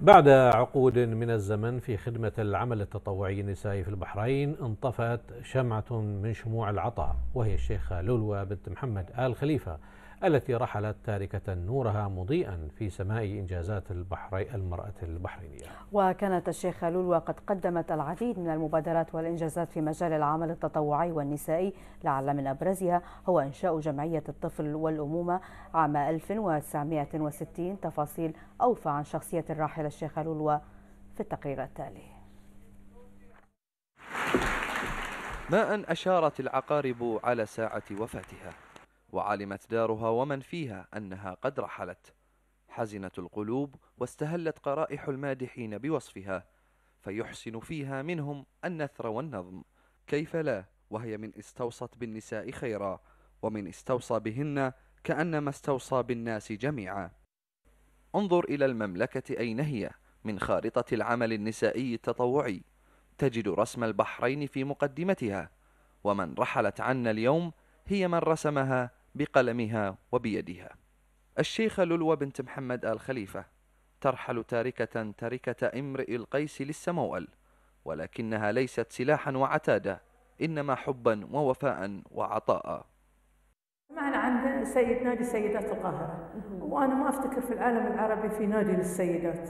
بعد عقود من الزمن في خدمة العمل التطوعي النسائي في البحرين انطفت شمعة من شموع العطاء وهي الشيخة لولوى بنت محمد آل خليفة. التي رحلت تاركة نورها مضيئا في سماء إنجازات البحري المرأة البحرينية. وكانت الشيخة لولوى قد قدمت العديد من المبادرات والإنجازات في مجال العمل التطوعي والنسائي لعل من أبرزها هو إنشاء جمعية الطفل والأمومة عام 1960 تفاصيل أوفى عن شخصية الراحلة الشيخة لولوى في التقرير التالي. ما أن أشارت العقارب على ساعة وفاتها. وعلمت دارها ومن فيها أنها قد رحلت. حزنت القلوب واستهلت قرائح المادحين بوصفها فيحسن فيها منهم النثر والنظم. كيف لا؟ وهي من استوصت بالنساء خيرا ومن استوصى بهن كأنما استوصى بالناس جميعا. انظر إلى المملكة أين هي من خارطة العمل النسائي التطوعي. تجد رسم البحرين في مقدمتها ومن رحلت عنا اليوم هي من رسمها بقلمها وبيدها. الشيخة لولوى بنت محمد آل خليفة ترحل تاركة تركة امرئ القيس للسموأل ولكنها ليست سلاحا وعتادا إنما حبا ووفاء وعطاء. معنا عند سيد نادي سيدات القاهرة. وأنا ما أفتكر في العالم العربي في نادي للسيدات.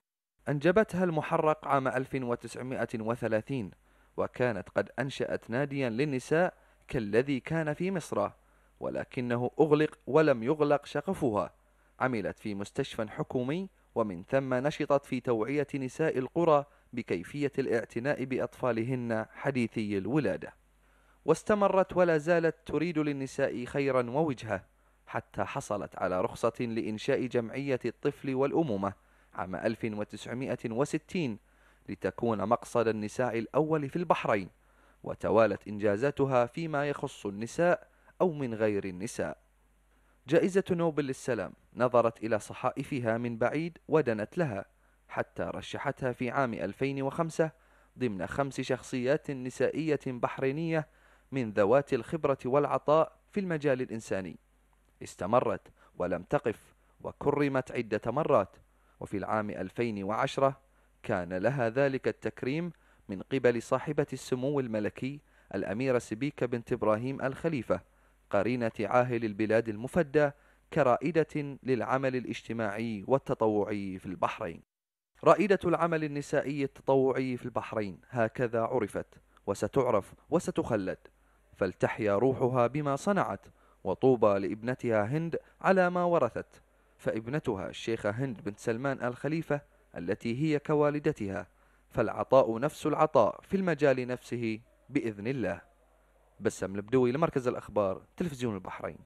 أنجبتها المحرق عام 1930 وكانت قد أنشأت ناديا للنساء كالذي كان في مصر. ولكنه أغلق ولم يغلق شقفها عملت في مستشفى حكومي ومن ثم نشطت في توعية نساء القرى بكيفية الاعتناء بأطفالهن حديثي الولادة. واستمرت ولا زالت تريد للنساء خيرا ووجهه حتى حصلت على رخصة لإنشاء جمعية الطفل والأمومة عام 1960 لتكون مقصد النساء الأول في البحرين وتوالت إنجازاتها فيما يخص النساء أو من غير النساء. جائزة نوبل للسلام نظرت إلى صحائفها من بعيد ودنت لها حتى رشحتها في عام 2005 ضمن خمس شخصيات نسائية بحرينية من ذوات الخبرة والعطاء في المجال الإنساني. استمرت ولم تقف وكرمت عدة مرات وفي العام 2010 كان لها ذلك التكريم من قبل صاحبة السمو الملكي الأميرة سبيكة بنت إبراهيم الخليفة قرينة عاهل البلاد المفدى كرائدة للعمل الاجتماعي والتطوعي في البحرين. رائدة العمل النسائي التطوعي في البحرين هكذا عرفت وستعرف وستخلد فلتحيا روحها بما صنعت وطوبى لابنتها هند على ما ورثت فابنتها الشيخة هند بنت سلمان الخليفة التي هي كوالدتها فالعطاء نفس العطاء في المجال نفسه بإذن الله. بسم البدوي لمركز الأخبار تلفزيون البحرين.